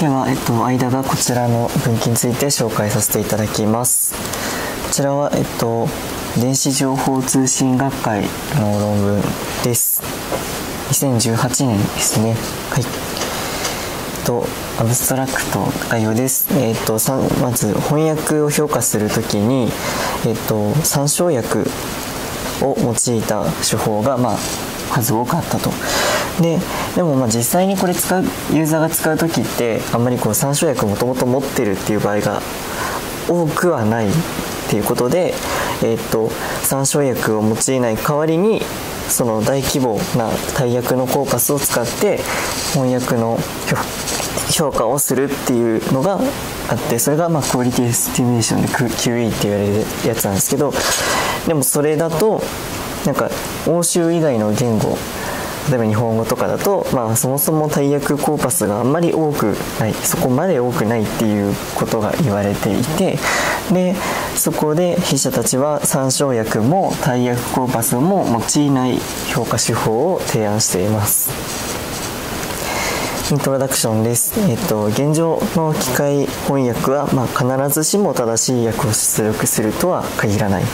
では、えっと、間がこちらの分岐について紹介させていただきます。こちらは、えっと、電子情報通信学会の論文です。2018年ですね。はい。とアブストラクト概要です、えっと、まず翻訳を評価するときに、えっと、参照訳を用いた手法が、まあ、数多かったと。ででもまあ実際にこれ使うユーザーが使う時ってあんまりこう参照訳もともと持ってるっていう場合が多くはないっていうことで、えーと、参照訳を用いない代わりにその大規模な対訳のコーパスを使って翻訳の評価をするっていうのがあってそれがまあ quality estimation で QE って言われるやつなんですけどでもそれだとなんか欧州以外の言語例えば日本語とかだと、まあ、そもそも大役コーパスがあんまり多くないそこまで多くないっていうことが言われていてでそこで筆者たちは参照薬も大役コーパスも用いない評価手法を提案しています。イントロダクションです、えっと、現状の機械翻訳は、まあ、必ずしも正しい訳を出力するとは限らない、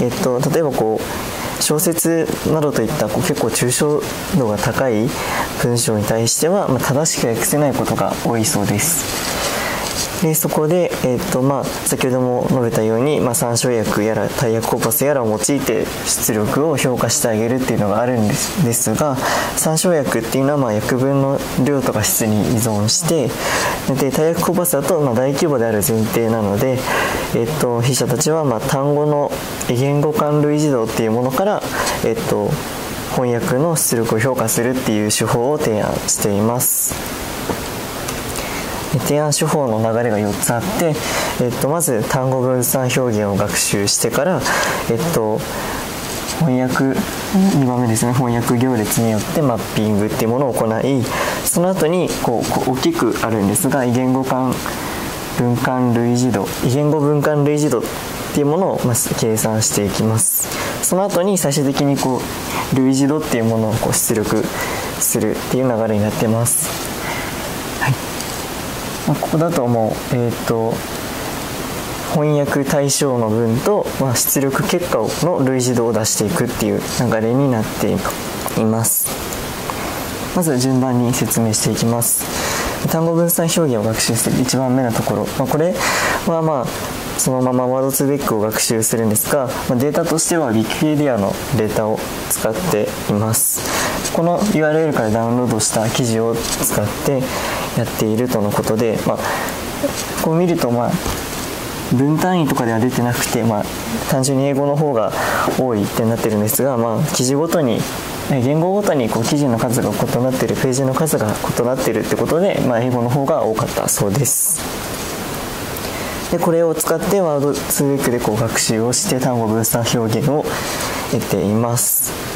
えっと、例えばこう小説などといったこう結構抽象度が高い文章に対しては、まあ、正しく訳せないことが多いそうです。でそこで、えーとまあ、先ほども述べたように、まあ、参照薬やらタイヤコーパスやらを用いて出力を評価してあげるっていうのがあるんですですが参照薬っていうのはまあ薬分の量とか質に依存してでタイヤコーパスだとまあ大規模である前提なので、えーと、筆者たちはまあ単語の言語間類似度っていうものから、えーと翻訳の出力を評価するっていう手法を提案しています。提案手法の流れが4つあって、えっと、まず単語分散表現を学習してから、えっと、翻訳2番目ですね。翻訳行列によってマッピングっていうものを行いその後にこうこう大きくあるんですが異言語間分間類似度異言語分間類似度っていうものをまず計算していきます。その後に最終的にこう類似度っていうものをこう出力するっていう流れになってます。まあ、ここだともう、えーと、翻訳対象の文と、まあ、出力結果の類似度を出していくっていう流れになっています。まず順番に説明していきます。単語分散表現を学習する。1番目のところ、まあ、これはまあそのままワードツーベックを学習するんですが、ま、データとしては Wikipedia のデータを使っています。この URL からダウンロードした記事を使ってやっているとのことで、まあ、こう見るとまあ分単位とかでは出てなくて、まあ、単純に英語の方が多いってなってるんですが、まあ、記事ごとに言語ごとにこう記事の数が異なってるページの数が異なってるってことで、まあ、英語の方が多かったそうです。でこれを使ってワードツーウィークでこう学習をして単語分散表現を得ています。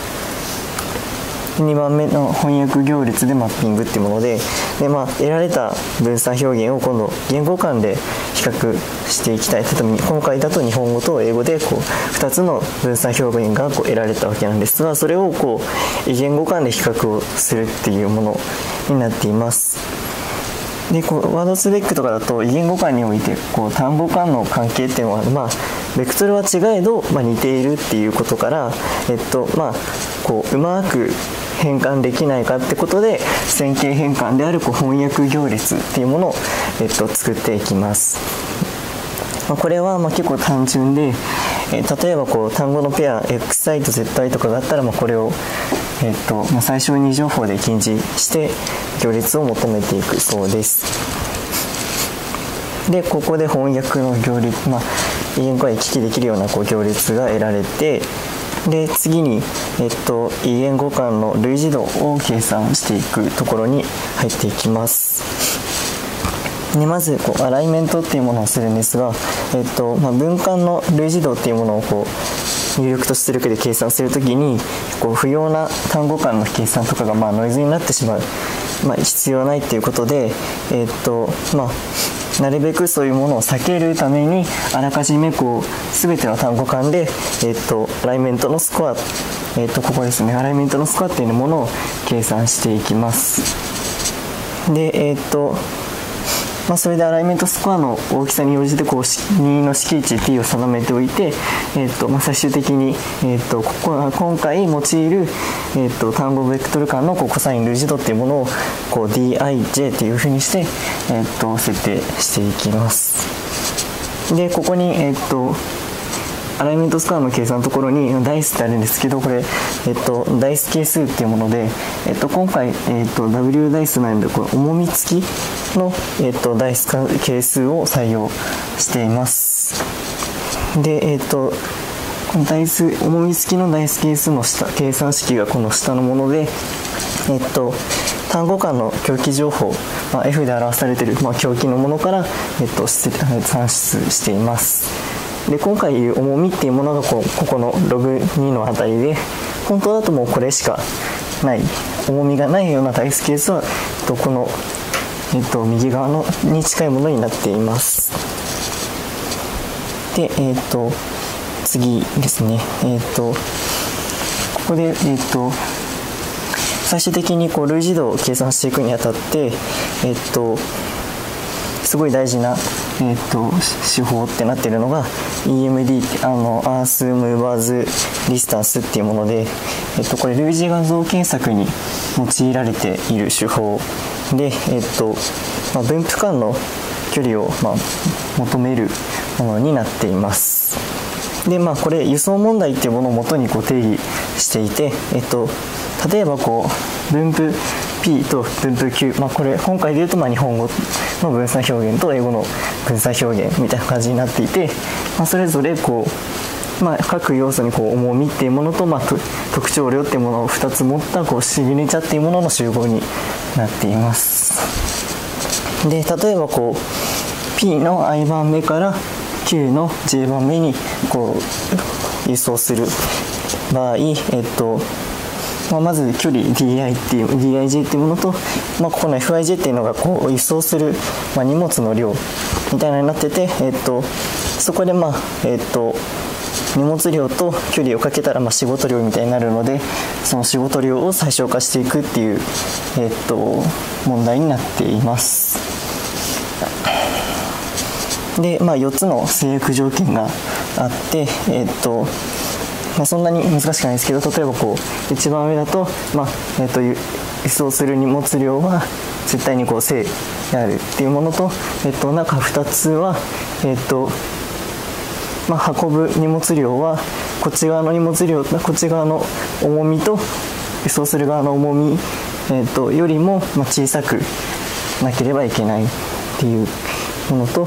2番目の翻訳行列でマッピングっていうものでで、まあ、得られた分散表現を今度言語間で比較していきたい例えば今回だと日本語と英語でこう2つの分散表現がこう得られたわけなんですがそれをこう異言語間で比較をするっていうものになっています。でこうワードスペックとかだと異言語間においてこう単語間の関係っていうのはまあベクトルは違えど、まあ、似ているっていうことから、えっとまあ、こううまく変換できないかってことで線形変換であるこう翻訳行列っていうものを、えっと、作っていきます。まあ、これはまあ結構単純で、えー、例えばこう単語のペア xi と zi とかがあったらまあこれを、えーとまあ、最小2情報で禁じして行列を求めていくそうです。でここで翻訳の行列、まあ、言語が行き来できるようなこう行列が得られてで次に、えっと、異言語間の類似度を計算していくところに入っていきます。でまずこうアライメントっていうものをするんですが、えっとまあ、文間の類似度っていうものをこう入力と出力で計算するときにこう不要な単語間の計算とかがまあノイズになってしまう、まあ、必要ないっていうことで、えっとまあなるべくそういうものを避けるためにあらかじめこう全ての単語間で、えっと、アライメントのスコア、えっと、ここですね。アライメントのスコアっていうものを計算していきます。でえっ、とまあ、それでアライメントスコアの大きさに応じてこう2の式値 t を定めておいて、えーとまあ、最終的に、えーと、ここ今回用いる、えーと、単語ベクトル間のこうコサイン類似度っていうものをこう dij っていうふうにして、えーと、設定していきます。でここに、えーとアライメントスコアの計算のところにダイスってあるんですけどこれ、えっと、ダイス係数っていうもので、えっと、今回、えっと、W ダイスなんでこれ重み付きの、えっと、ダイス係数を採用しています。でえっとダイス重み付きのダイス係数の下計算式がこの下のものでえっと単語間の狂気情報、まあ、F で表されている、まあ、狂気のものから、えっと、算出しています。で今回いう重みっていうものがこここのログ2の値で本当だともうこれしかない。重みがないようなダイスケースはこの、えっと、右側のに近いものになっています。でえっと次ですね。えっとここでえっと最終的にこう類似度を計算していくにあたってえっとすごい大事な、えーと、手法ってなってるのが EMD あの Earth Mover's Distance っていうもので、えーと、これ類似画像検索に用いられている手法。で、えーとまあ、分布間の距離を、まあ、求めるものになっています。でまあこれ輸送問題っていうものをもとにこう定義していて、えっと、例えばこう分布 P と分布 Q、まあ、これ今回で言うとまあ日本語の分散表現と英語の分散表現みたいな感じになっていて、まあ、それぞれこう、まあ、各要素にこう重みっていうものと、まあ、特徴量っていうものを2つ持ったこうシグネチャっていうものの集合になっています。で例えばこう P の i 番目から Q の j 番目にこう輸送する場合えっとまあ、まず距離 DI っていう DIJ っていうものと、まあ、ここの FIJ っていうのがこう輸送する、まあ、荷物の量みたいなになってて、えっと、そこでまあえっと荷物量と距離をかけたらまあ仕事量みたいになるのでその仕事量を最小化していくっていう、えっと、問題になっています。で、まあ、4つの制約条件があってえっとまあ、そんなに難しくないですけど例えばこう一番上だと,、まあえーと、輸送する荷物量は絶対にこう正であるっていうものと、えーと、中2つは、えーとまあ、運ぶ荷物量はこっち側の荷物量こっち側の重みと輸送する側の重み、えー、とよりも、ま、小さくなければいけないっていうものと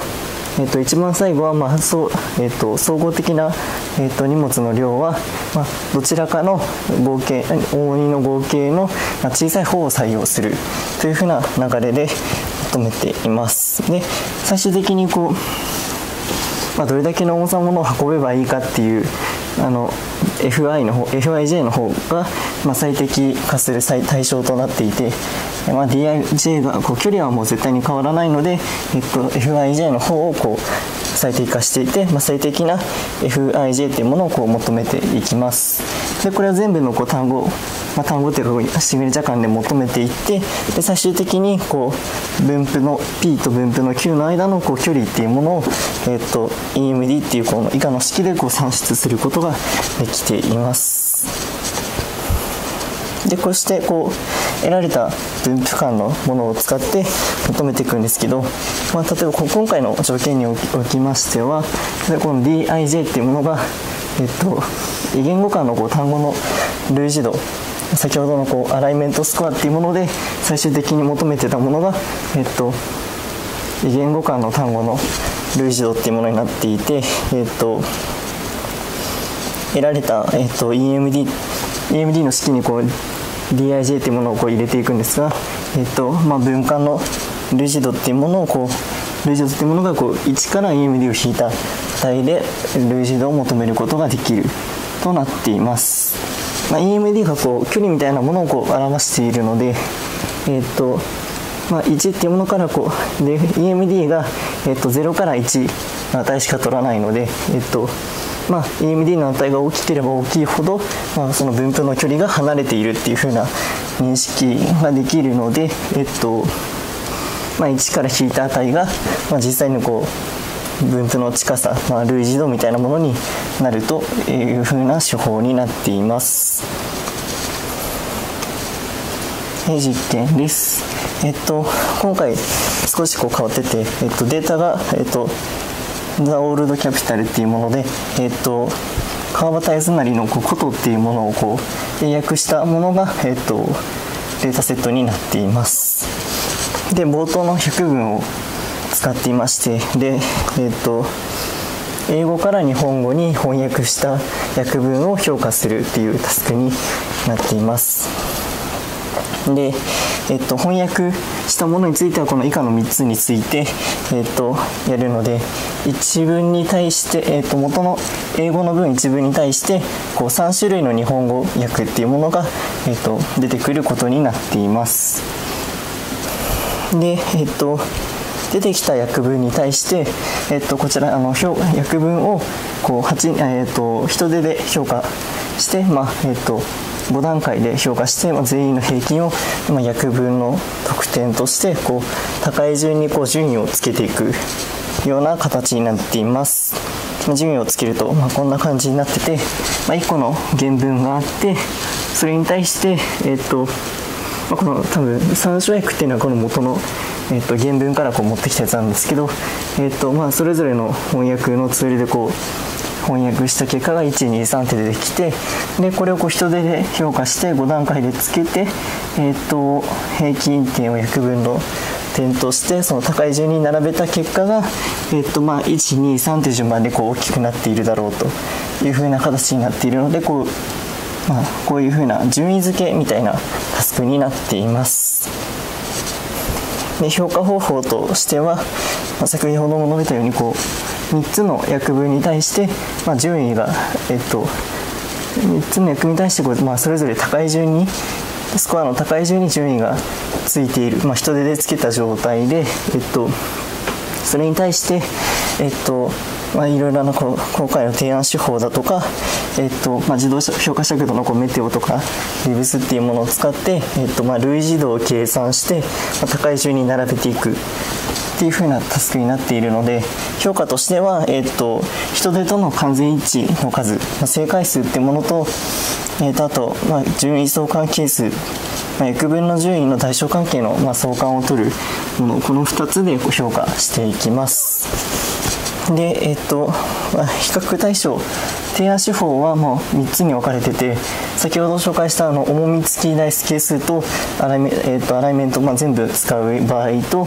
えーと、一番最後は、まあそうえーと、総合的な、えーと、荷物の量は、まあ、どちらかの合計大荷の合計の、まあ、小さい方を採用するというふうな流れで求めています。で最終的にこう、まあ、どれだけの重さのものを運べばいいかっていうあの FI の方 FIJ の方が、まあ、最適化する対象となっていて、まあ、DIJ がこう距離はもう絶対に変わらないので、えっと、FIJ の方をこう最適化していて、まあ、最適な FIJ っていうものをこう求めていきます。でこれは全部のこう単語まあ、単語っていうかシグネチャ間で求めていってで最終的にこう分布の P と分布の Q の間のこう距離っていうものを、えーと、EMD っていうこの以下の式でこう算出することができています。でこうしてこう得られた分布間のものを使って求めていくんですけど、まあ、例えば今回の条件におきましてはこの DIJ っていうものが、えっと、異言語間のこう単語の類似度先ほどのこうアライメントスコアっていうもので最終的に求めてたものが、えっと、異言語間の単語の類似度っていうものになっていて、えっと、得られた、えっと、EMD, EMD の式にこう DIJ っていうものをこう入れていくんですが、えっとまあ、分間の類似度っていうものをこう類似度っていうものがこう1から EMD を引いた値で類似度を求めることができる。となっています。まあ、EMD がこう距離みたいなものをこう表しているので、えーとまあ、1っていうものからこうで EMD が、えー、と0から1の値しか取らないので、えーとまあ、EMD の値が大きければ大きいほど、まあ、その分布の距離が離れているっていう風な認識ができるので、えっとまあ、1から引いた値が、まあ、実際にこう分布の近さ、まあ、類似度みたいなものになるというふうな手法になっています。実験です。えっと、今回少しこう変わってて、えっと、データが、えっと、ザ・オールド・キャピタルっていうもので、えっと、川端康成のこうことっていうものをこう英訳したものが、えっと、データセットになっていますで冒頭の100文を使っていましてでえっと英語から日本語に翻訳した訳文を評価するっていうタスクになっていますで、えっと、翻訳したものについてはこの以下の3つについて、えっと、やるので一文に対して、えっと、元の英語の文一文に対してこう3種類の日本語訳っていうものが、えっと、出てくることになっています。で、えっと出てきた訳文に対して、えっと、こちらあの訳文をこう8、えっと、人手で評価して、まあえっと、5段階で評価して、まあ、全員の平均を、まあ、約分の得点としてこう高い順にこう順位をつけていくような形になっています。順位をつけると、まあ、こんな感じになってて、まあ、1個の原文があってそれに対して、えっ、とまあ、この多分参照訳っていうのはこの元の、えっと原文からこう持ってきたやつなんですけど、えっとまあ、それぞれの翻訳のツールでこう翻訳した結果が123って出てきてでこれをこう人手で評価して5段階でつけて、えーと、平均点を約分の点としてその高い順に並べた結果が、えーとまあ、123という順番でこう大きくなっているだろうというふうな形になっているのでこう,、まあ、こういうふうな順位付けみたいなタスクになっています。で評価方法としては、まあ、先ほども述べたようにこう3つの役分に対して、まあ、順位が、えっと、3つの役に対してこう、まあ、それぞれ高い順にスコアの高い順に順位がついている、まあ、人手でつけた状態で、えっと、それに対して、えっとまあ、いろいろなこ今回の提案手法だとか、えっとまあ、自動評価尺度のこうメテオとかリブスっていうものを使って、えっとまあ、類似度を計算して、まあ、高い順に並べていくっていう風なタスクになっているので評価としては、えーと、人手との完全一致の数、まあ、正解数っていうものと,、えーと、あと、まあ、順位相関係数、まあ、約分の順位の対象関係の、まあ、相関を取るものこの2つで評価していきます。で、えっ、と、比較対象提案手法はもう3つに分かれてて先ほど紹介したあの重み付きダイス係数とアライメ,、えーと、アライメント、まあ、全部使う場合と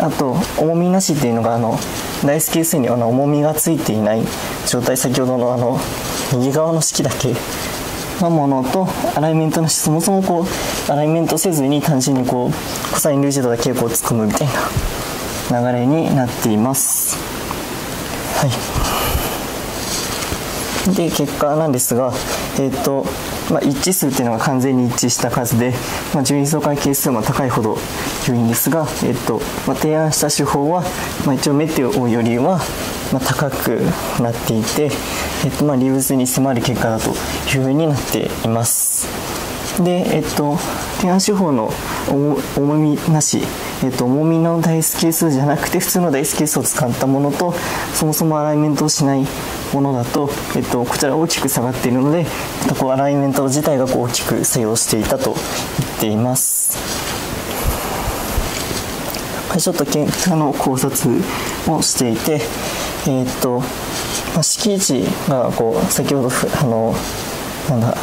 あと重みなしっていうのがあのダイス係数にあの重みがついていない状態先ほどのあの右側の式だけのものとアライメントなしそもそもこうアライメントせずに単純にこうコサイン類似度だけこう突っ込むみたいな流れになっています。はいで結果なんですが、えーとまあ、一致数っていうのが完全に一致した数で、まあ、順位相関係数も高いほど良いんですが、えーとまあ、提案した手法は、まあ、一応メテオよりは、まあ、高くなっていて、えーとまあ、リブスに迫る結果だというふうになっています。で、えっ、と、提案手法の重みなし、えっ、と、重みのダイス係数じゃなくて普通のダイス係数を使ったものとそもそもアライメントをしないものだと、えっと、こちら大きく下がっているので、と、こうアライメント自体がこう大きく作用していたと言っています。ちょっと結果の考察をしていて、えっと、まあ、敷地がこう先ほどあのなんだ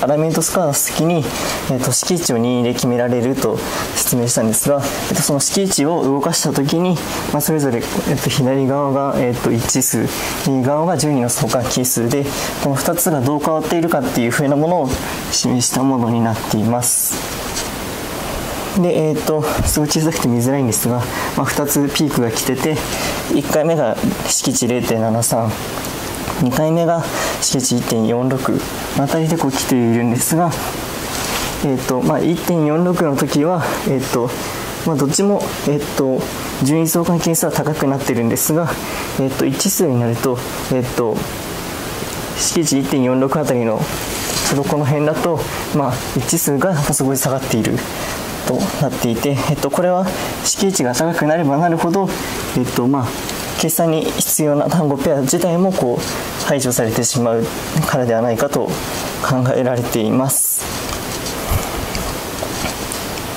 アラメントスコアの先に、えーと、敷地を任意で決められると説明したんですが、えーと、その敷地を動かした時に、まあ、それぞれ、えーと、左側が、えー、と一致数右側が順位の相関係数でこの2つがどう変わっているかっていうふうなものを示したものになっています。で、えーと、すごい小さくて見づらいんですが、まあ、2つピークが来てて1回目が敷地0.73 2回目が敷地1.46のあたりでこう来ているんですが、えーとまあ、1.46の時は、えーとまあ、どっちも、えーと、順位相関係数は高くなっているんですが、えーと、1数になると,、えーと、敷地1.46あたりのちょうどこの辺だと、まあ、1数がすごい下がっているとなっていて、えっと、これは敷地が高くなればなるほど、えっとまあ、計算に必要な単語ペア自体もこう排除されてしまうからではないかと考えられています。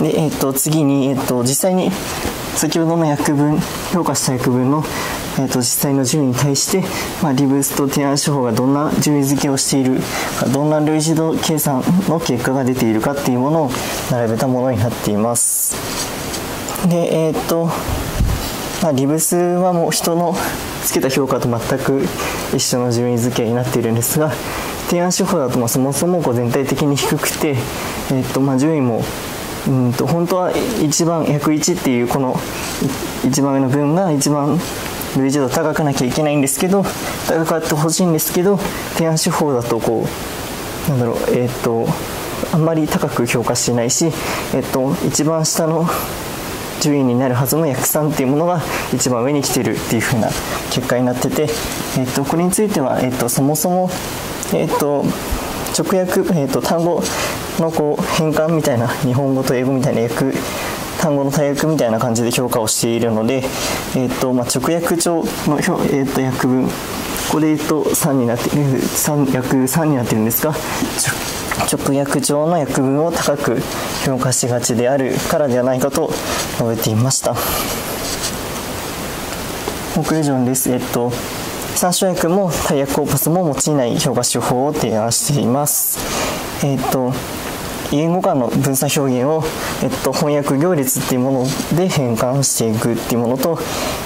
で、えっと、次に、えっと、実際に先ほどの約分評価した約分の、えーと、実際の順位に対して、まあ、リブースと提案手法がどんな順位付けをしているかどんな類似度計算の結果が出ているかっていうものを並べたものになっていますでえっ、ー、と、まあ、リブスはもう人のつけた評価と全く一緒の順位付けになっているんですが提案手法だとまあそもそもこう全体的に低くて、えーとまあ、順位もうんと本当は1番101っていうこの一番上の分が一番類似度高くなきゃいけないんですけど高くあってほしいんですけど提案手法だとこうなんだろうえっ、ー、とあんまり高く評価してないし、え、ー、と一番下の順位になるはずの約3っていうものが一番上に来てるっていう風な結果になってて、えっ、とこれについては、えっとそもそも、えっと直訳、えっと単語のこう変換みたいな日本語と英語みたいな訳単語の大訳みたいな感じで評価をしているので、えーとまあ、直訳帳の、えー、と訳文これと3になって3訳3になってるんですが直訳帳の訳文を高く評価しがちであるからではないかと述べていました。コンクルージョンです。えっと参照訳も大訳コーパスも用いない評価手法を提案しています。えっと言語間の分散表現を、えっと、翻訳行列っていうもので変換していくっていうものと、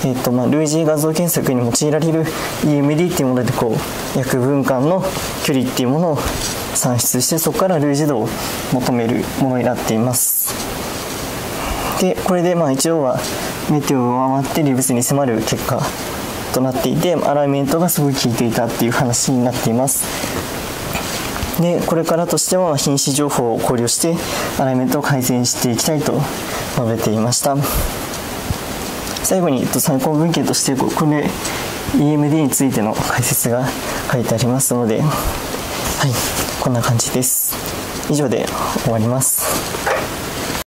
えっとまあ、類似画像検索に用いられる EMD っていうものでこう訳文間の距離っていうものを算出してそこから類似度を求めるものになっています。でこれでまあ一応はメテオを上回ってリブスに迫る結果となっていてアライメントがすごい効いていたっていう話になっています。でこれからとしては品種情報を考慮してアライメントを改善していきたいと述べていました。最後に、参考文献としてこれ EMD についての解説が書いてありますのではいこんな感じです。以上で終わります。